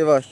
では。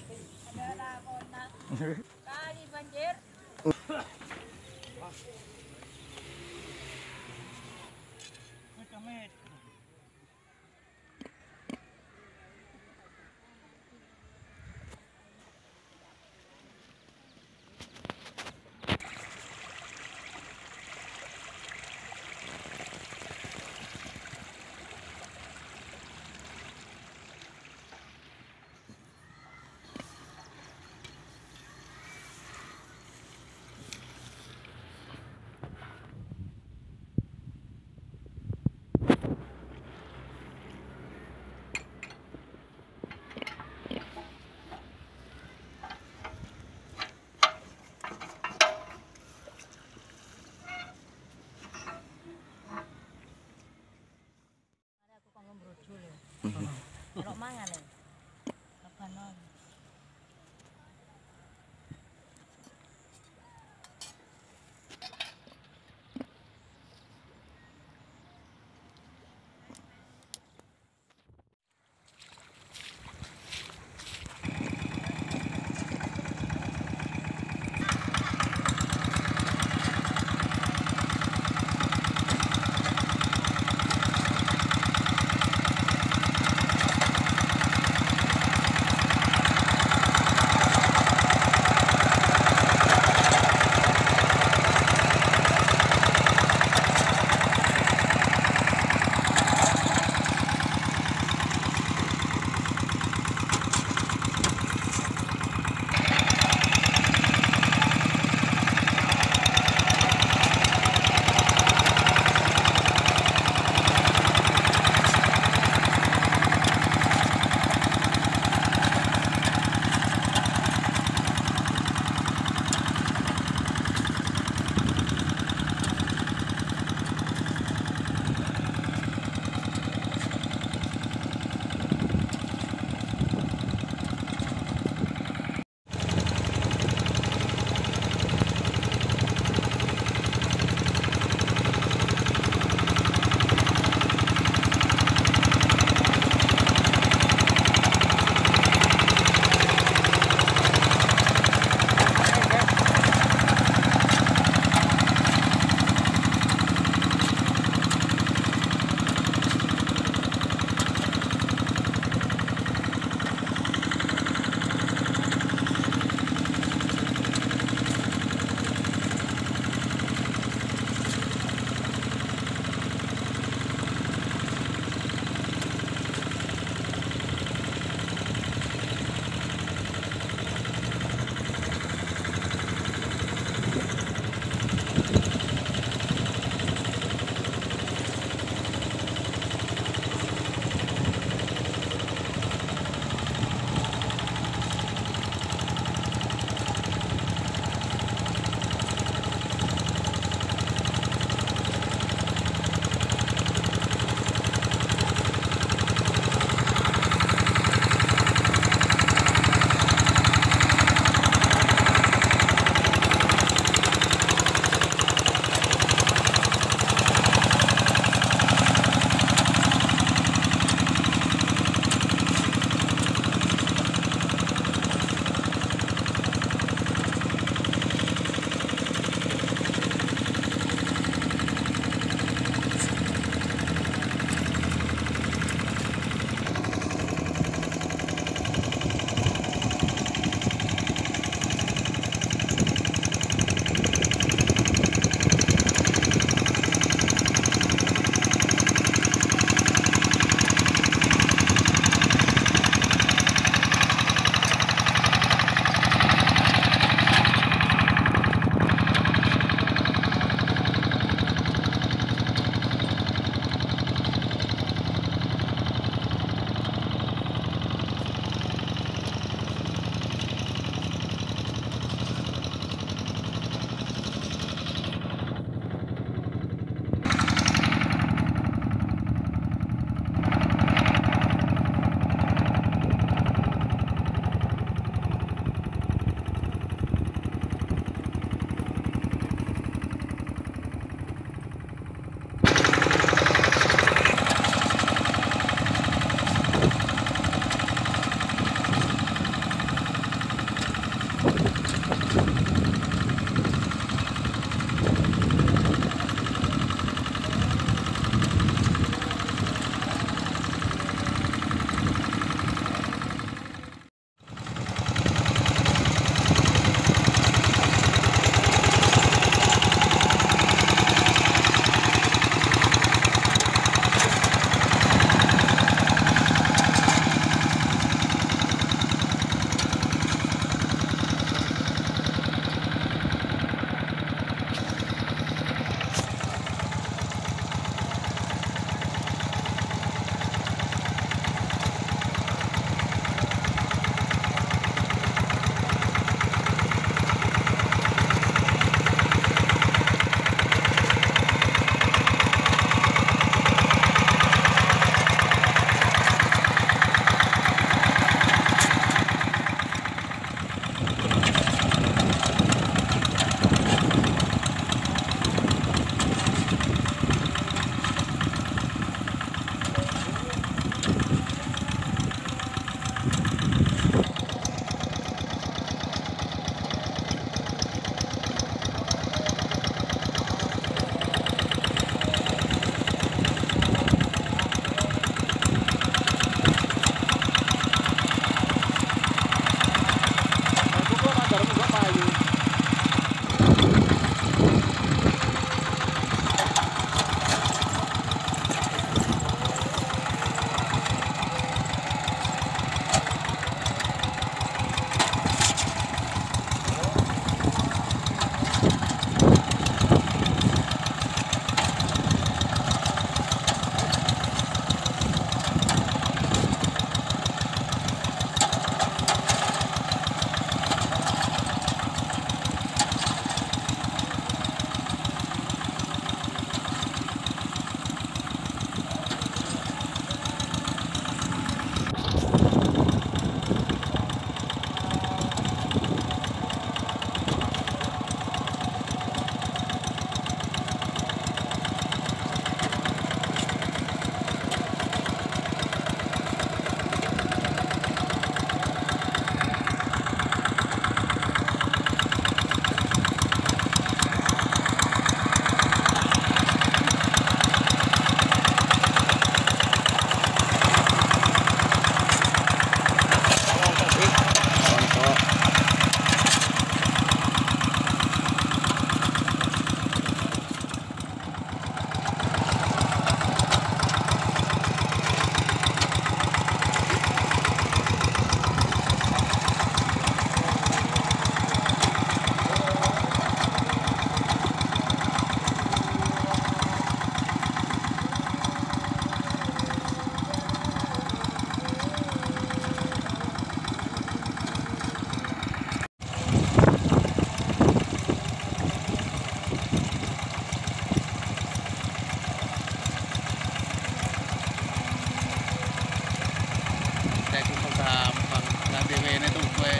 itu kumpul sa pang nadiwe na ito kwe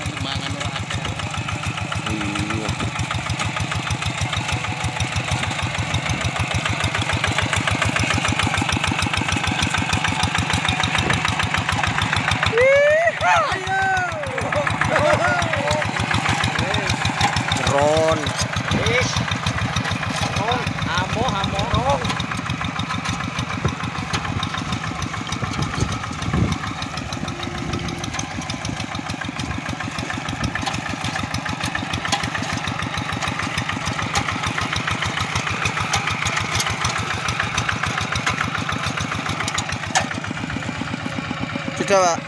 nadumangan ng. Iya. Ron. Ish. Ron. Amo, amo. Ron. Ciao.